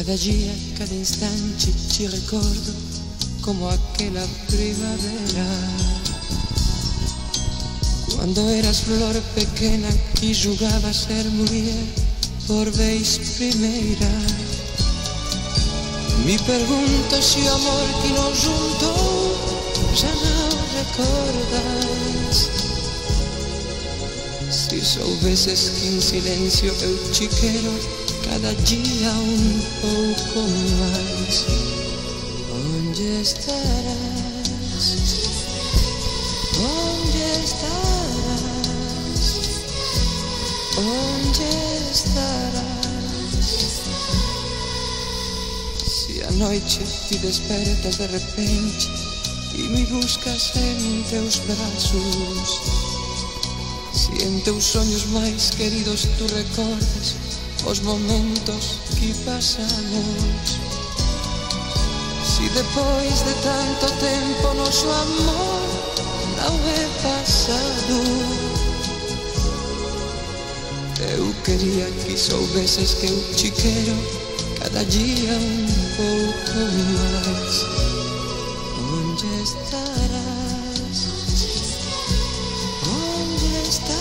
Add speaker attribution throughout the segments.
Speaker 1: Cada dia, cada instante te recordo como aquela primavera. Quando eras flor pequena que julgava ser mulher por vez primeira. Me pergunto se amor que nos juntou já não recordas. Se soubesses que em silêncio eu te cada dia um pouco mais. Onde estarás? Onde estarás? Onde estarás? Se a noite te despertas de repente e me buscas em teus braços. Se em teus sonhos mais queridos tu recordas os momentos que passamos. Se depois de tanto tempo nosso amor não é passado, eu queria que soubesses que eu te quero cada dia um pouco mais. Onde estarás? Onde estarás?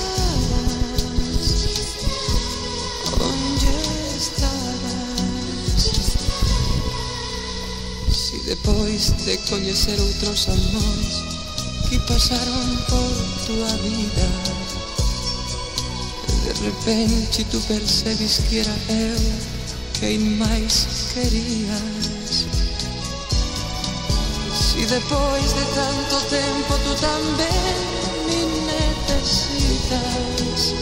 Speaker 1: Depois de coñecer outros amores Que pasaron por tua vida. De repente tu percebes que era eu Quem máis querías. Si depois de tanto tempo tu tamén me necesitas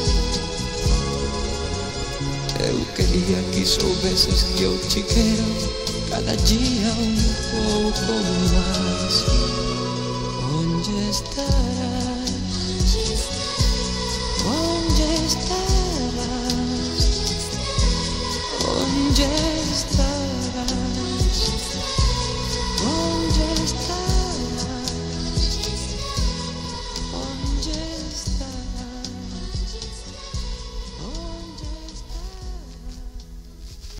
Speaker 1: Eu quería que soubeses que eu te quero cada dia um pouco mais. Onde estarás?